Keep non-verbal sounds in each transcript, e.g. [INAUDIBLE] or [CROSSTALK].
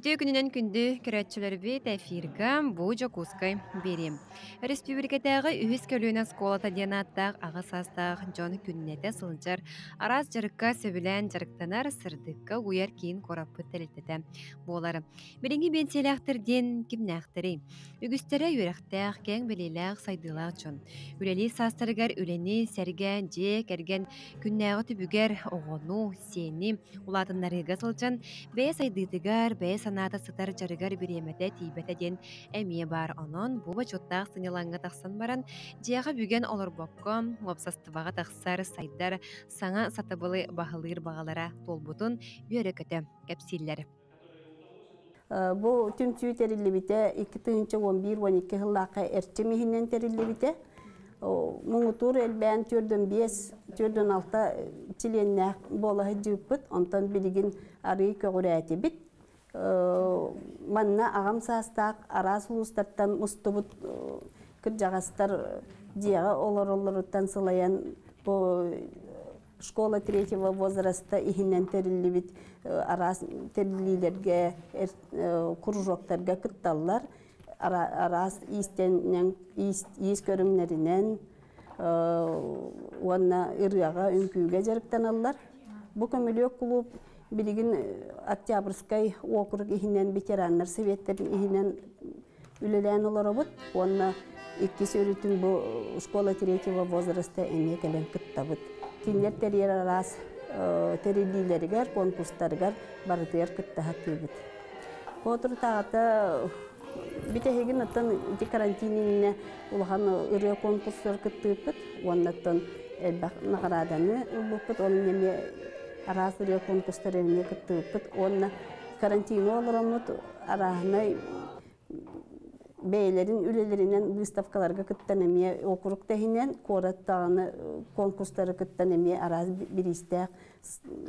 Үтө күнінен күнді көрәтчілербі тәфирға бұ жокускай берем. Республикатағы үхіс көліні сколата денаттақ ағыс астақ жон күннеті сылынчар арас жарыққа сөбілән жарықтанар сырдыққа уяр кейін кораппы тәлітті болары. Бірінгі бенселяқтырден кімнәқтірі. Үгістері үйрәқтәқ кәң білеләқ сайдылақ жон. Үләли састыргар үләні сәрге же кәрген күннәғы түбігер оғону, сені, улатынларыға сылчан, бәе сайдыдыгар, бәе саната сытар жарыгар биремете тибете ден әмие бар онон буба чоттаах сынялаңга тахсан баран жияга бүген олорбокко лопсастыбага тахсар сайдар саңа сатабылы баһылыыр бағалара толбутун үөрөкөтө кепсиллер Бу түмчүү териллибите 2-11-12 хыллааққа эрчи михинен териллибите. Муңутур элбән түрдөн 5, түрдөн 6 чиленнәк болаһы жыппыт, онтон билигин. Манна ағам састақ, арас улустарттан устубут кыржагастар жияга олор-олоруттан сылаян бу школа третьего возраста ихинен терилибит арас терилилерге кружоктарга кытталлар арас истеннен иис көрүмнеринен уанна ырыага үңкүүгө жарыктаналлар бу көмөлөк клуб билигин октябрьской округ ихинен ветераннар советтерин ихинен үлелән олоробут уанна икки сөрүтүн бу школа третьего возраста эме келен кыттабыт кинер терьер арас терилилеригер конкурстаргар барытыгар кыттаха тыыбыт Котур тағата битехегин аттан ити карантининне улахан ыры конкурстар кыттыыппыт уаннаттан элбах награданы улбуппыт onun неме арас ыры конкурстар эме кыттыыппыт онна карантин олоромут арахнай бәйлерин үлелеринен выставкаларга кыттан эме округ тәһинен кораттаганы конкурстары кыттан эме араз биристәк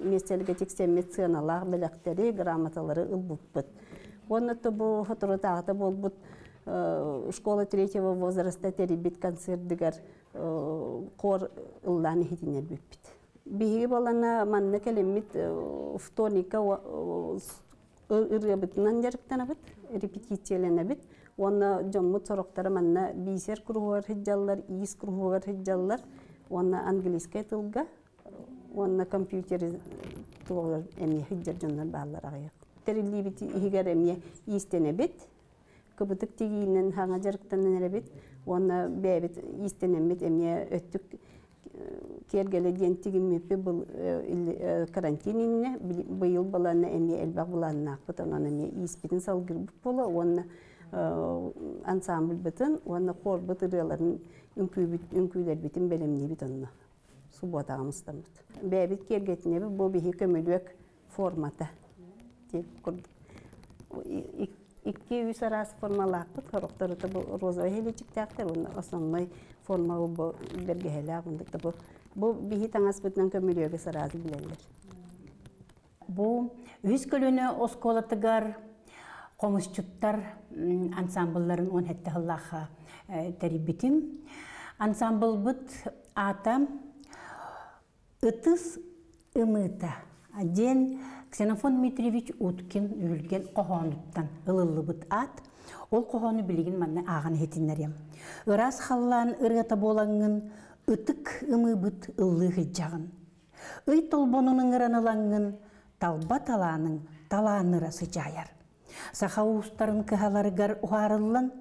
местелге тексемет сыналар белектери грамоталары ылбуппыт оннотто бу фоторотагата болбут школа третьего возраста терибит концерт кор ылланы хитинер биппит биһиги балана манна келеммит вторника ырыабытынан жарыктанабыт репетицияленебит Онна жоммут сороқтары манна бисер кругугар хиджаллар, иис кругугар хиджаллар, онна английская тылга, онна компьютер тылгар эми хиджар жоннар баалар агаяк. Терилли бит игер эми иистене бит, кыбытык тигиинен хаңа жарыктанан эребит, онна бэбит иистенен бит эми өттүк кергеле ден тигиммеппи бул карантининне быйыл баланы эми элбак буланнаак бут онан эми ииспитин салгыр бола, онна ансамбль бытын, уанна хор бытырыларын үңкүйлер битин белемни бит онна. Субботагымыздан бит. Бәбит кергетіне бі бұл бігі көмілөк формата. деп курдук. Икки үс арасы формалаақпыт, хорықтары бұл роза хелечіктәқтер, оны основной форма бұл бергехелі ағындықты бұл. Бұл бігі таңас бүтінен көмілөгі саразы білелер. Бұл үз көліні осколатыгар комусчуттар ансамбльларын он хетте хыллаха терибитим. Ансамбль бут ата ытыс ымыта. Ден Ксенофон Дмитриевич Уткин үлген қоғонуттан ылылы бут ат. Ол қоғону білген манна ағын хетинерем. Ирас халлан ыргата болаңын ытык ымы бут ыллы хылжағын. Ый толбонунun ыранылаңын талба таланың таланырасы жайар. Сахаустарын кыхаларыгар уарылын,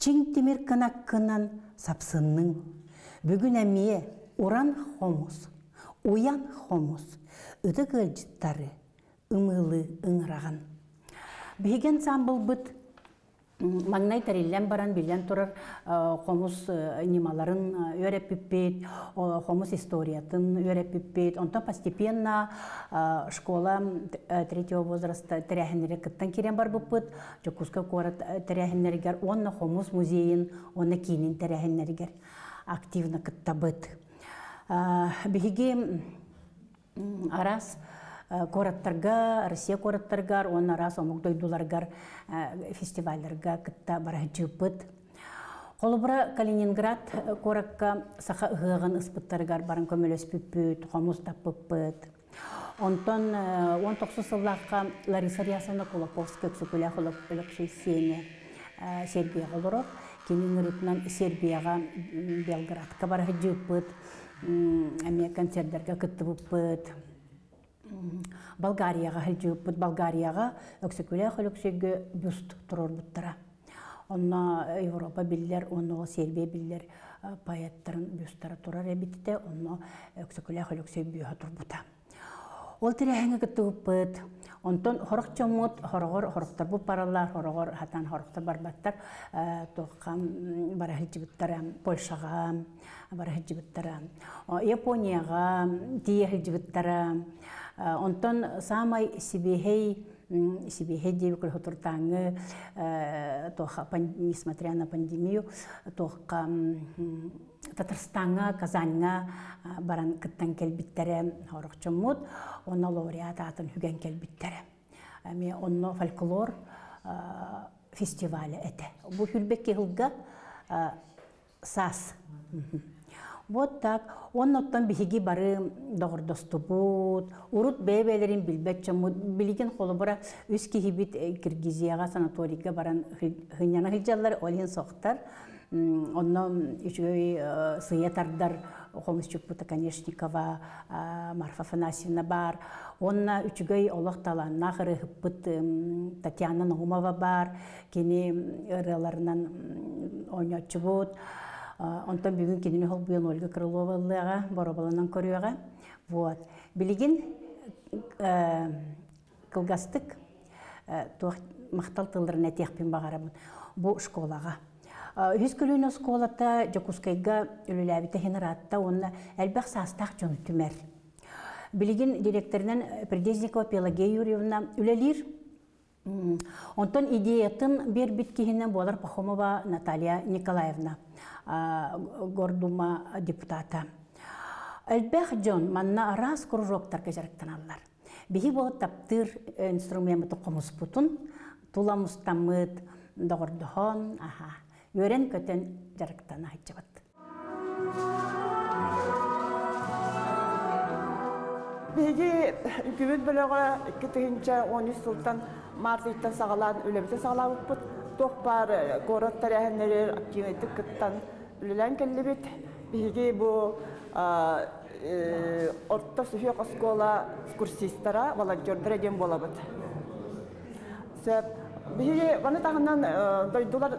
чин тимир кынаккынан сапсынның. Бүгін әмие уран хомус, уян хомус, үді көлжіттары, ымылы ыңыраған. Беген самбыл бұт Маңнай тәреллән баран билен турар хомус нималарын өйрәппеппет, хомус историятын өйрәппеппет. Онтан постепенно школа третьего возраста тәрәхінері кіттен керен бар бұппыт, Жокуска кора тәрәхінерігер, онна хомус музейін, онна кейінен тәрәхінерігер активно кіттабыт. Бігеге арас кораттарга, Россия кораттаргар, он раз омук дойдуларгар фестивальдарга кытта барахчыпыт. Холубра Калининград коракка саха ыгыгын ыспыттаргар барын көмөлөспүппүт, хомус таппыппыт. Онтон 19 сыллаққа Лариса Рясовна Кулаковская күсікілі құлықшыл сене Сербия олырық. Кенің ұрытынан Сербияға Белградқа бара жүйіппіт, әме концерттерге күтті бұппыт. Болгарияға хылжыппыт, Болгарияға өксікілі құлықшыға бюст тұрор бұттыра. Онна Европа биллер, онна Сербия биллер поэттарын бюстары турар эбитте, онна өксікілі құлықшыға бүйі тұрбыта. Ол тирәһеңе кыттыгыппыт. Онтон хорох чомут, хорогор, хорохтар бу паралар, хорогор хатан хорохтар барбаттар, тоққам барахылжыбыттара, Польшаға барахылжыбыттара, Японияға тие хылжыбыттара. Онтон самай сибихей сибихей деп күл хутуртаңы, тоха, несмотря на пандемию, тоха Татарстанға, Казанға баран кыттан келбиттері хорықчыммут, онна лауреат атын хүген келбиттері. Әме онна фольклор фестивалі әті. Бұл хүлбекке хылға сас. Вот так. Оннаттан биһиги бары догордостубут, урут бэбелерин билбетчамут, билиген холобара үс кихибит Киргизияга санаторийга баран хыняна хылжалар олин соқтар. Онно үчгөй сыятардар Хомысчукпута Конечникова, Марфа Фанасьевна бар. Онна үчгөй олох таланна хырыхыппыт Татьяна Ногумова бар. Кини ырыларынан ойнотчубут. Онтон бүгүн кинини хол буян Ольга Крылова лыга боробаланан көрүяга. Вот. Билигин кылгастык тух мактал тылдырын этехпин багарабын. Бу школага. Үз күлүнө школата Жакускайга үлүләбите хенератта онна әлбәк састак жон түмәр. Билигин директорынан Придезникова Пелагея Юрьевна үлелир. Онтон идеятын бер бит киһинен болар Пахомова Наталья Николаевна, Гордума депутата. Әлбәк жон манна раз кружоктар кежарыктаналар. Биһи болот таптыр инструменты комуспутун, туламустамыт, догордохон, аха. Йөрен көтен жарыктана хачабат. Биги күбүт бөлөгө китигинче 13 сылтан март иттен сагалан үлебите сагалабыппыт. Тох бар город тарихинелер активитет кыттан үлелен келлибит. Биги бу орто суфия школа курсистара волонтердер дем болабыт. Сөп биги баны тагынан дойдулар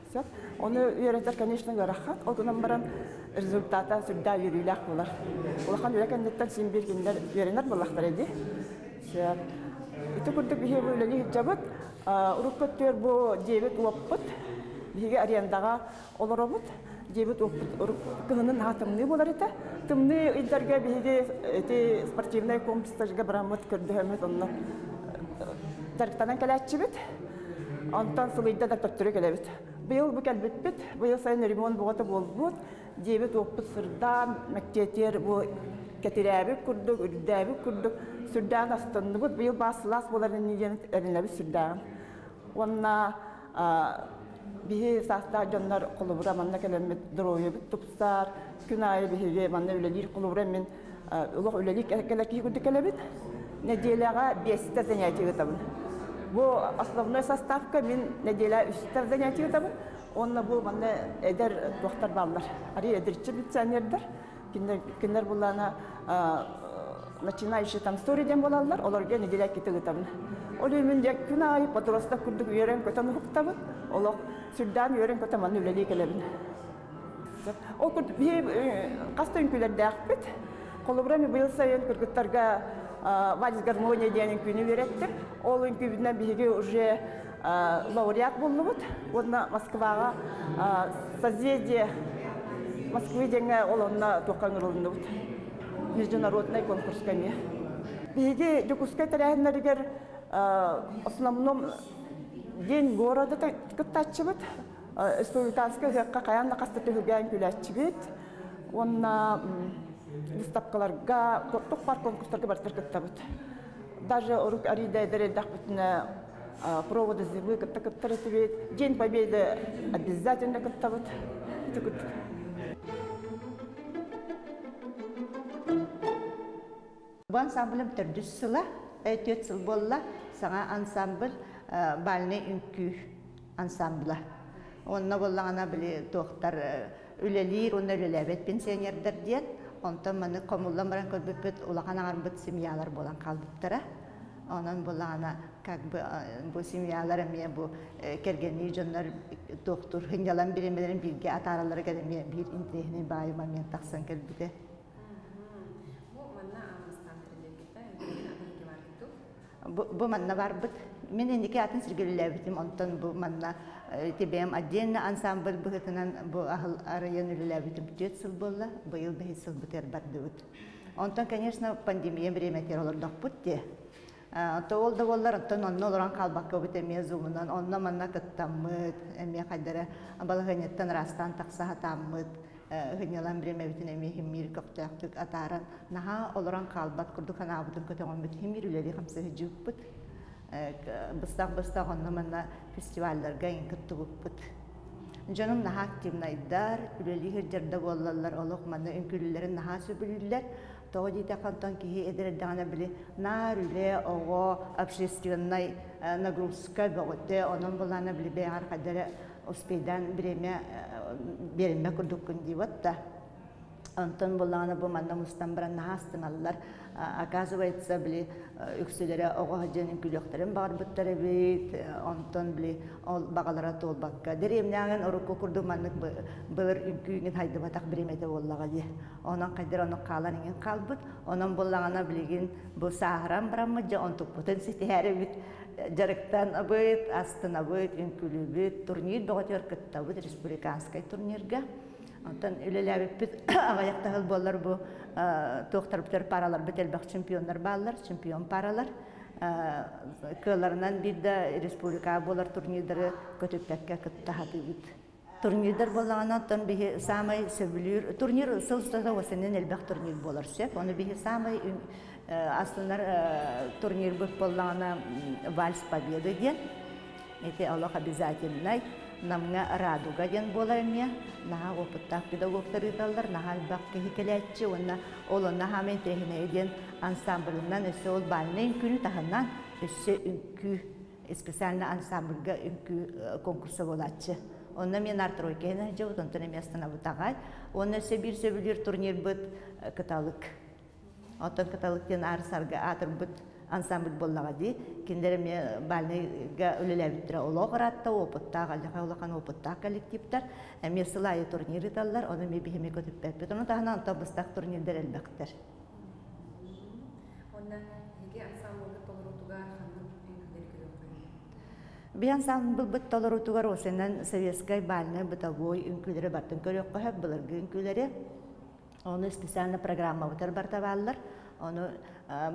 жоннор. Оны үйрәтер, конечно, гарахат, олгынан баран результата сүрдә йөрүләк булар. Улахан үрәкән неттән син киндер йөренер булактар иде. Сәп. Ите күрдек бихе бүләли җабат, урук көттер бу дебет уаппыт. Биге арендага олоробут. Дебет уаппыт урук кыһынын хатымны булар ите. Тымны интерге биге эти спортивный комплекстарга барамыт көрдөмөт онна. Тарктанан калаччыбыт. Антан сылыйда да төттүрө келебит. Быйыл бу кәлбитпит, быйыл сайын ремонт бугата болбут, дебет оппут сырда, мәктетер бу кәтирәбі күрдік, үрдәбі күрдік, сүрдән астынды бут, быйыл басылас боларын неден әрінәбі сүрдән. Онна саста жоннар қолыбыра манна бихиге манна үлелер қолыбыра мен улық үлелер кәләкі күрдік кәлебет, неделяға бесті занятия табын. Бу основной составка мен неделя үстер занятия табын. Онна бу манна эдер доктор балдар. Ари эдерчи пенсионердер. Киндер киндер булана начинающий там сториден болалар, оларга неделя китеге табын. Ол мен дек күн ай патроста күрдүк үйрен көтөн хуктабы. Олар сүрдан үйрен көтөн маны үлели келебин. О күрд би кастын күлер дәхпет. Колобрами быйыл сайын кыргыттарга вальс гармония дегенен күнү береттик. Ол күбүнөн биге уже лауреат болдубут. Онна Москвага созвездие Москвы деген ол онна тоққан ұрылындыбыт. Международный конкурс кәме. биһиги жукускай тәрәһиннәригер основном день города кыттачыбыт республиканский каянна каста түһүгән күләччибит онна выставкаларга кортук бар конкурстарга бартыр кыттабыт даже орук арида эдередах битне проводы зыбы кытта день победы обязательно кыттабыт Бу ансамблем төрдүс сыла, өтөт сыл болла, саңа ансамбль бальный үнкү ансамбла. Онна боллағана біле тоқтар үлелер, онна үлеләбет пенсионердер ден, онтан маны комулла маран көрбөппөт улахан ағарбыт семьялар болан қалдыптыра. Онан боллағана как бы бу семьялар эме бу кергени жоннар доктор хынгалан биремелерин бирге атаралары кәдеме бир интехне бай момент тақсан келбите. Бу манна барбыт. Мен эндики атын сиргелелебитим, онтон бу манна тебем отдельно ансамбль быһытынан бу ахыл район үлелебитим төт сыл болла, быйыл бэхи сыл бытер бардыбыт. Онтон, конечно, пандемия время теролордох путте. То ол да боллар, онтон онно олоран калбакка бит эме зумунан, онно манна кыттаммыт, эме растан быстак быстак онна манна фестивальлерге инкыттыгуппут Жаным наха активнайдар, үлели хиржарда боллалар, олох манна үнкүллерин наха сөбүлүллер. Тоғы дейті қантан кихи эдердағана білі нар үле оғы общественной нагрузка бөгөтті, онын болана білі бәйғар қадары успейдан береме курдуккун диват да. Антон болана бу манна мустан баран нахастыналлар. Оказывается, били үксүлере ого хаджанын күлөктөрүн бар буттары бит. Антон били ол багалара тол бакка. Деремнаган орукку курду маннык быр үкүнүн хайды батак биремете боллага ди. Онан кайдыр оны каланын калбыт. Онан боллагана билген бу сахаран барамы же онтук потен ситере бит. жарыктан абыт, астын абыт, үнкүлүбүт, турнир бөгөтөр кыттабыт республиканскай турнирга. Онтан үлеләбит [COUGHS] агаяктагыл боллар бу тоқтар битер паралар бителбак чемпиондар баллар, чемпион паралар. Кыларынан бир да республика болар турнирлары көтөккәккә кыттахаты бит. Турнирдар болганан тон бихи самай сөбүлүр. Турнир сылстада осенен элбак турнир болар сеп. Оны бихи самай астынар турнир бут боллагана вальс победы ден. Эти Аллах обязательно намга радуга ден болар мне. Наха опыттак педагогтар италлар, наха албак кехикелетчи, онна олы наха мен техіне ден ансамблынан өсі ол бальнен күні тахынан өсі үнкү, специально ансамбльга үнкү конкурса болатчы. Онна мен артройкена жауд, онтан местана бутагай. Онна өсі бір сөбілер турнир бұд каталык. Отон каталыктен арсарга атыр бұд ансамбль боллага ди киндер ме бальныга үлелебиттер олог ратта опытта галга улахан опытта коллективтер эме сылай турнир италлар оны ме бихеме көтүп беппет оны тахана анта быстак турнирлер элбектер Би ансамбль быт толору тугар осенен советская бальная бытовой үнкүлері бартын көрөк көһөп былыргы үнкүлері оны специально программа бутар бартабаллар оны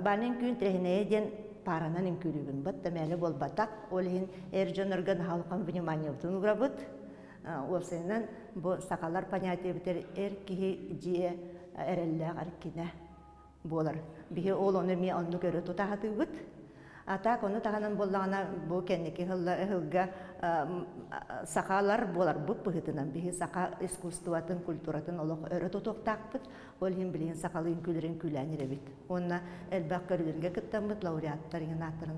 банын күн трехне ден паранан үнкүлүгүн бат тәмәле бол батак олин эрҗонорган халкан внимание бутун грабыт осенен бу сакалар понятие битер эр кихи жие эрелле аркине болар бихи ол оны ми онну көрө тутахатыбыт Ата кону таханан боллагана бу кенники хылла хылга сакалар болар. Бу пыхытынан бихи сака искусствотын культуратын олох өрө тотоктакпыт ол хим билин сакалын күлерин күләнере бит. Онна элбак көрүлөргө кыттамыт лауреаттар ин аттарын.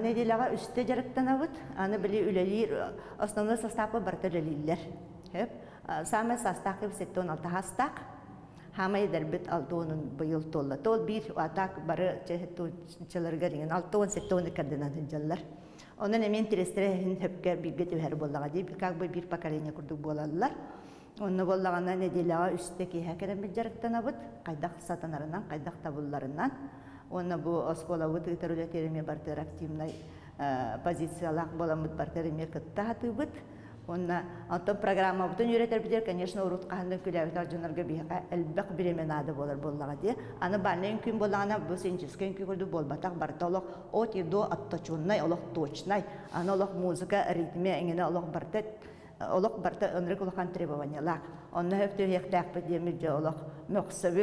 Неделяга үсте жарыктанабыт, аны били үлелир, основной составы бартелелиллер. Хеп, Саме састақ кеп сеттон алты хастақ. Хамай дәрбет алтуынын бұйыл толла. Тол бір атак бары чехеттучыларға деген алтуын сеттоны кардинан хыджаллар. Онын эмен терестере хөпке бирге төһәр боллага ди, как бы бир поколение курдук болаллар. Онны боллагана неделяга үстө киһә керен бил жарыктанабыт, кайдак сатанарынан, кайдак табылларынан. Онны бу оскола бут тереме бартер активный позициялак боламыт бартер мер кытта хатыбыт. Онна антон программа битер, конечно, биременады болар ди. Аны күн бу сенчискен болбатак от идо аттачуннай точнай. Аны музыка ритме эңене олох барта өнрек олохан требованиялак. Онна хектак бедемир же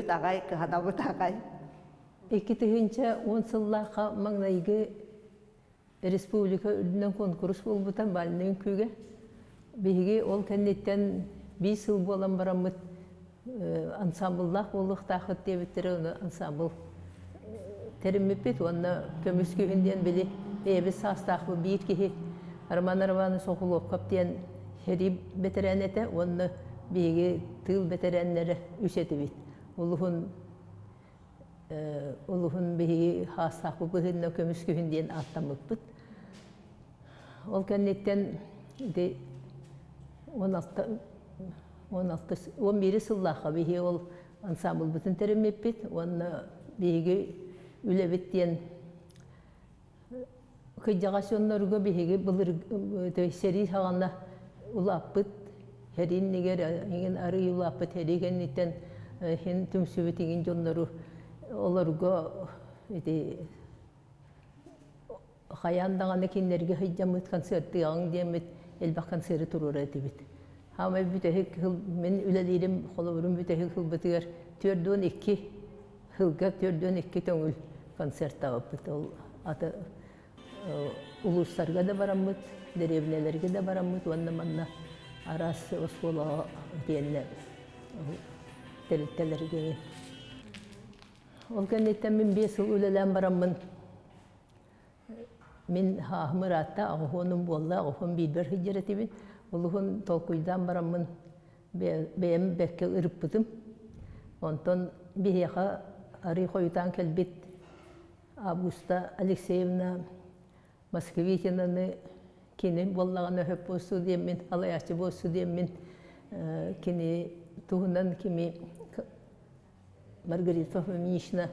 агай каханабыт агай. Эки тыгынча он сыллаха маңнайгы республика үлінен конкурс болбутан балinen күге. Биһиги ол кәннеттен би сыл болан барамыт ансамбллах болуq тахыт дебиттер оны ансамбл териммеппет онна көмүс күһүнден били эби састахбы биир кихи арман арманы соқулуп каптен хери бетеренете онна биги тыл бетереннери үсетибит улухун улухун биги хастахбы быһынна көмүс күһүнден аттамыппыт ол кәннеттен 16 11 сыллаха. Биһи ол ансамбл бүтүн теремеппит онна биһиги үлебиттен кыйжаға сөннөргө биһиги былыр сери хагана улаппыт херин нигер ingen ары улаппыт херигенниттен хин түмсүбүт иген жоннору олорго эти хаяндаганы кинлерге хыйжамыт концерттыгаң диэмит элбах концерты турура этибит Хама бүтәһик хыл мен үләлирем холоврум бүтәһик хыл битер төрдөн икки хылга төрдөн икки төңүл концерт ол аты улустарга да бараммыт деревнелерге да бараммыт ванна манна арас оскола диенне ол кеннеттен мен бес бараммын мен хаахмыратта агохонум болла агохон билбер хиджеретибин улухун толкуйдан бараммын бэм бекке ырыппытым онтон бияха ары хойутан келбит августа алексеевна московитинаны кини боллаган өһөп болсу диеммин алаячы болсу диеммин кини туһунан кими маргарита фоминична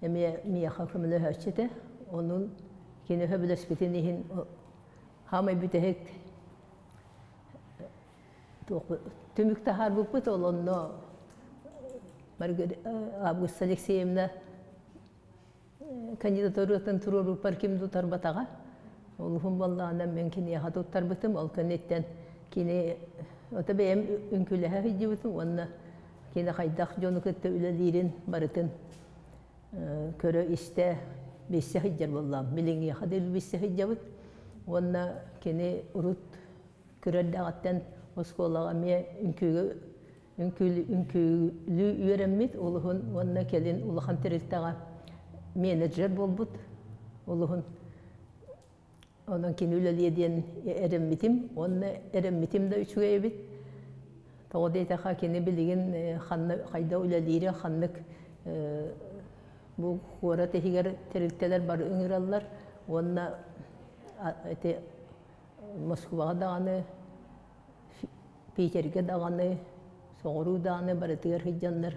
эме мияха көмөлө хөчете onun kini höbülöspitini hin hamay bütehek түмүктө харбыппыт олонно август алексеевна кандидатуратын туруру паркимду тарбатага улухум боллаганан мен кини хатуттарбытым ол кенеттен кини ота бэм үңкүлэхэ хиджибытым онна кини хайдах жону кытта үлэлирин барытын көрө исте бессе хиджар боллам билиңи хадил бессе хиджабыт онна кини урут көрөрдагаттан осколага ме үнкүгө үнкүлүү үйренмит улухун онна келин улахан терилтага менеджер болбут улухун онан кин үлелиеден эреммитим онна эреммитим да үчүгейбит тоодейтаха кини билигин ханны хайда үлелире ханнык бу хуора техигер терилтелер бар үңүраллар онна эти москвага даганы Питерге дағаны, соғыру дағаны барытығар хыджанлар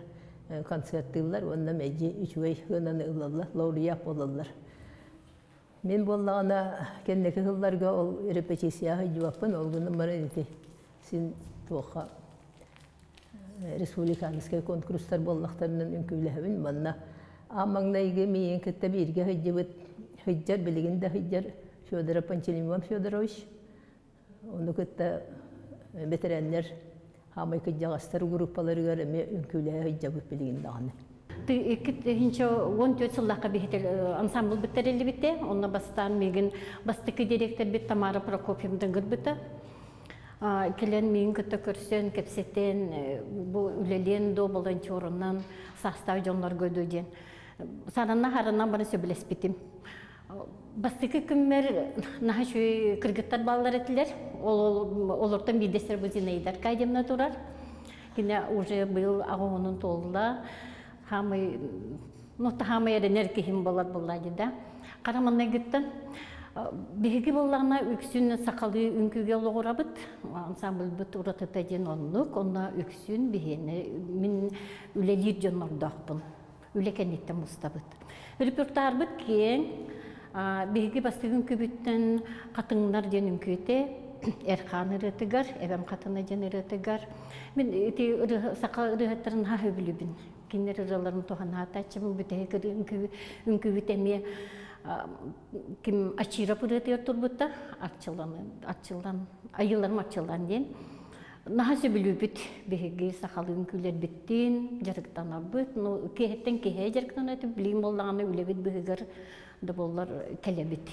концерттылар, онна мәжі үчуэй хынаны ылалар, лауреат болалар. Мен боллағана кеннекі хылларга ол репетиция хыджуаппын, ол күні мара син тоқа республиканскай конкурстар боллақтарынан манна амаңнайгы миен кытта бирге хыджыбыт хыджар билигинде хыджар Федор Пантелеймон Федорович оны кытта ветераннер хамай кыджагастар группаларыгар эме үнкүлэ хыджабыт билигин даганы Икит хинчо он төт сыллаққа бихетел ансамбл біттерелі бітте, онна бастан мегін бастықы директор бит Тамара Прокопьевдың гыр біті. Келен мейін күтті көрсен, кепсеттен, бұл үлелен до волонтерынан састав жонлар көдүүден. Саранна харынан баны сөбілес бітім. Бастықы күммер наха шүй кыргыттар балалар етілер, олортан бидестер бұл зинайдар кайдемна турар. Кіне уже был ағуының толыла, хамы ну хамы эренер кихим болар буллады да. Караманна гиттен биһиги оннук. Онна үлекенниттен мустабыт репертуар быт кең биһиги бастыгын күбүттен катыңнар ден үңкүте Эрхан ырытыгар, эбем катына жен ырытыгар. Мен ити сака ырыттарын ха хөбүлүбүн. Кинер ыраларым тохан хатачым бүтэ үңкү үңкү бүтеме ким ачира пырытыр турбутта ачылдан ачылдан айыларым ачылдан ден. Нахасы бүлүбүт беги сахалы үңкүлер биттин жарыктан абыт, ну кехеттен кехе жарыктан өтүп билим боллаганы үлебит быгыр да боллар телебит.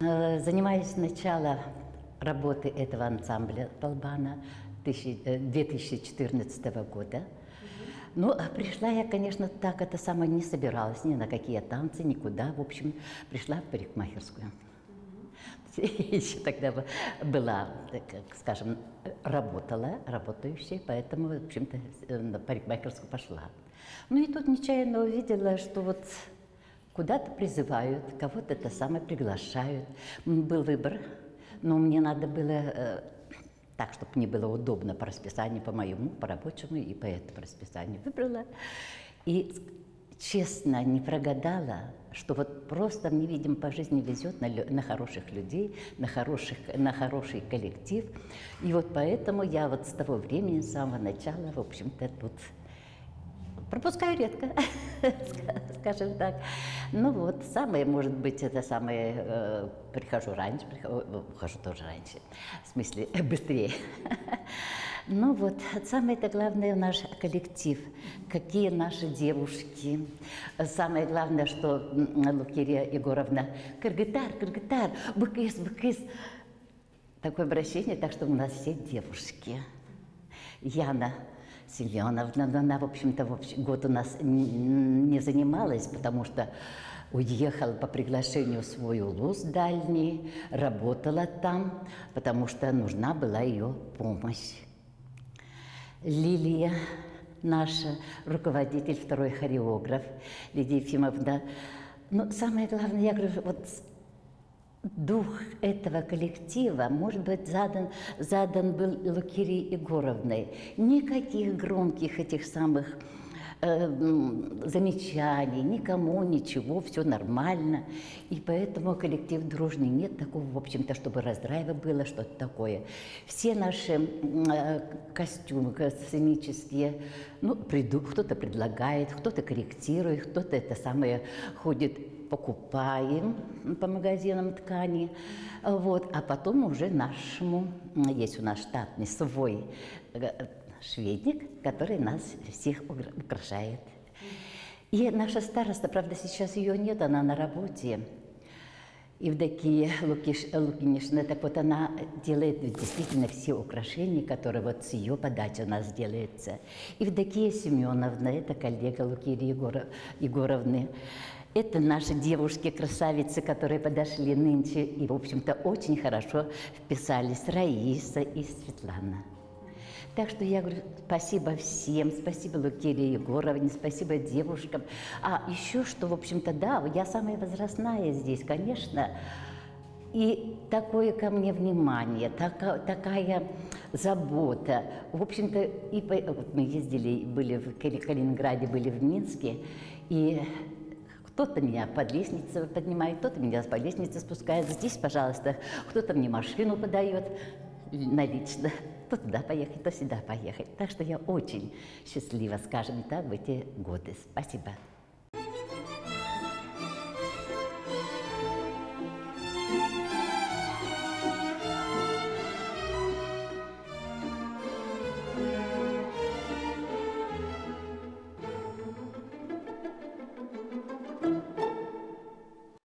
Э, Занимаюсь начала работы этого ансамбля Толбана 2014 года. Ну, а пришла я, конечно, так это самое не собиралась ни на какие танцы, никуда. В общем, пришла в парикмахерскую. [LAUGHS] Еще тогда была, как скажем, работала, работающая, поэтому, в общем-то, на парикмахерскую пошла. Ну и тут нечаянно увидела, что вот куда-то призывают, кого-то это самое приглашают. Был выбор, но мне надо было э, так, чтобы мне было удобно по расписанию, по моему, по рабочему, и по этому расписанию выбрала. И честно не прогадала, что вот просто мне, видимо, по жизни везет на, на хороших людей, на, хороших, на хороший коллектив. И вот поэтому я вот с того времени, с самого начала, в общем-то, тут пропускаю редко, [LAUGHS] скажем так. Ну вот, самое, может быть, это самое, э, прихожу раньше, прихожу, ухожу тоже раньше, в смысле, [LAUGHS] быстрее. Ну вот, самое это главное наш коллектив, какие наши девушки. Самое главное, что Лукерия Егоровна, Кыргытар, Кыргытар, быкыс, быкыс. Такое обращение, так что у нас все девушки. Яна, Семеновна, но она, в общем-то, в общем, год у нас не занималась, потому что уехала по приглашению в свой улус дальний, работала там, потому что нужна была ее помощь. Лилия, наша руководитель, второй хореограф, Лидия Ефимовна. Но самое главное, я говорю, вот дух этого коллектива, может быть, задан, задан был Лукирией Егоровной. Никаких громких этих самых э, замечаний, никому ничего, все нормально. И поэтому коллектив дружный. Нет такого, в общем-то, чтобы раздрайва было, что-то такое. Все наши э, костюмы сценические, ну, приду, кто-то предлагает, кто-то корректирует, кто-то это самое ходит покупаем по магазинам ткани, вот, а потом уже нашему, есть у нас штатный свой э, шведник, который нас всех украшает. И наша староста, правда, сейчас ее нет, она на работе. Евдокия Лукиш, Лукинишна, так вот она делает действительно все украшения, которые вот с ее подачи у нас делаются. Евдокия Семеновна, это коллега Лукирии Егоровны. Это наши девушки-красавицы, которые подошли нынче и, в общем-то, очень хорошо вписались Раиса и Светлана. Так что я говорю спасибо всем, спасибо Лукерии Егоровне, спасибо девушкам. А еще что, в общем-то, да, я самая возрастная здесь, конечно. И такое ко мне внимание, такая, такая забота. В общем-то, и по, вот мы ездили, были в Калининграде, были в Минске, и кто-то меня под лестницей поднимает, кто-то меня по лестнице спускает. Здесь, пожалуйста, кто-то мне машину подает налично. То туда поехать, то сюда поехать. Так что я очень счастлива, скажем так, в эти годы. Спасибо.